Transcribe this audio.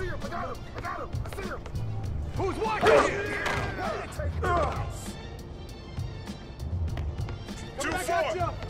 see him! I got him! I got him! I see him! Who's watching? Take it. Too far.